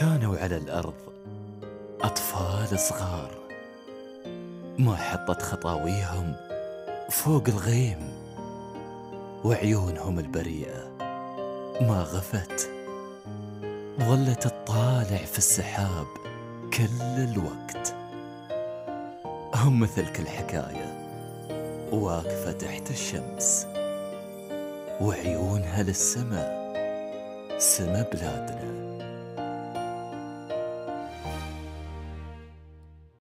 كانوا على الأرض. أطفال صغار. ما حطت خطاويهم فوق الغيم. وعيونهم البريئة. ما غفت. ظلت تطالع في السحاب كل الوقت. هم مثل كل حكاية واقفة تحت الشمس. وعيونها للسماء سما بلادنا.